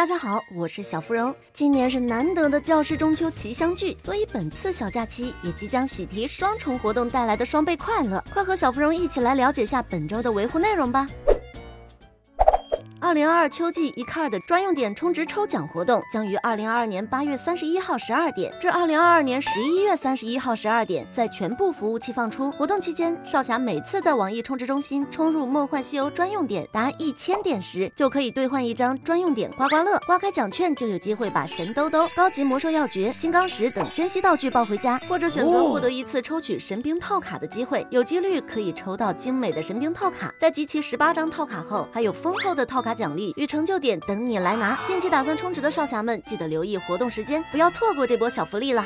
大家好，我是小芙蓉。今年是难得的教师中秋齐相聚，所以本次小假期也即将喜提双重活动带来的双倍快乐。快和小芙蓉一起来了解下本周的维护内容吧。二零二二秋季 eCar 的专用点充值抽奖活动将于二零二二年八月三十一号十二点至二零二二年十一月三十一号十二点，在全部服务器放出。活动期间，少侠每次在网易充值中心充入《梦幻西游》专用点达一千点时，就可以兑换一张专用点刮刮乐，刮开奖券就有机会把神兜兜、高级魔兽要诀、金刚石等珍稀道具抱回家，或者选择获得一次抽取神兵套卡的机会，有几率可以抽到精美的神兵套卡。在集齐十八张套卡后，还有丰厚的套卡奖。奖励与成就点等你来拿！近期打算充值的少侠们，记得留意活动时间，不要错过这波小福利了！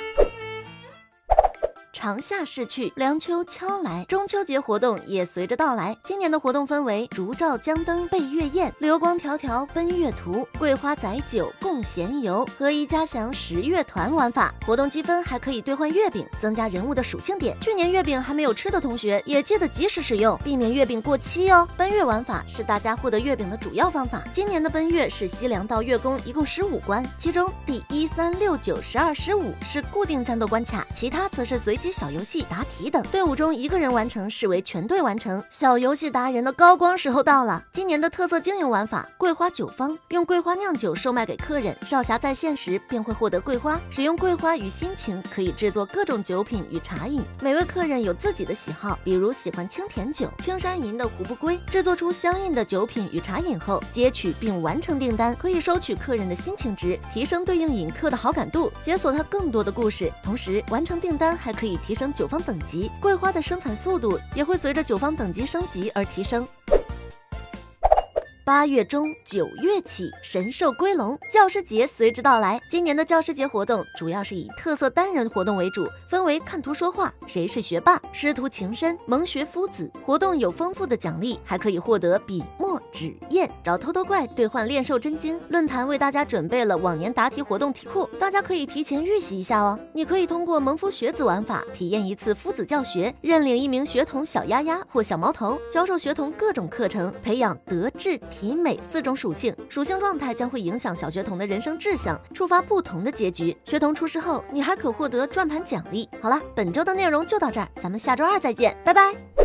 长夏逝去，凉秋悄来，中秋节活动也随着到来。今年的活动分为烛照江灯背月宴、流光迢迢奔月图、桂花载酒共闲游、合一家祥十月团玩法。活动积分还可以兑换月饼，增加人物的属性点。去年月饼还没有吃的同学，也记得及时使用，避免月饼过期哦。奔月玩法是大家获得月饼的主要方法。今年的奔月是西凉到月宫一共十五关，其中第一、三、六、九、十二、十五是固定战斗关卡，其他则是随机。小游戏、答题等，队伍中一个人完成视为全队完成。小游戏达人的高光时候到了，今年的特色经营玩法——桂花酒坊，用桂花酿酒售卖给客人。少侠在线时便会获得桂花，使用桂花与心情可以制作各种酒品与茶饮。每位客人有自己的喜好，比如喜欢清甜酒、青山银的胡不归，制作出相应的酒品与茶饮后，接取并完成订单，可以收取客人的心情值，提升对应饮客的好感度，解锁他更多的故事。同时，完成订单还可以。提升酒方等级，桂花的生产速度也会随着酒方等级升级而提升。八月中九月起，神兽归笼，教师节随之到来。今年的教师节活动主要是以特色单人活动为主，分为看图说话、谁是学霸、师徒情深、萌学夫子。活动有丰富的奖励，还可以获得笔墨纸砚，找偷偷怪兑换炼兽真经。论坛为大家准备了往年答题活动题库，大家可以提前预习一下哦。你可以通过萌夫学子玩法体验一次夫子教学，认领一名学童小丫丫或小毛头，教授学童各种课程，培养德智。体美四种属性，属性状态将会影响小学童的人生志向，触发不同的结局。学童出世后，你还可获得转盘奖励。好了，本周的内容就到这儿，咱们下周二再见，拜拜。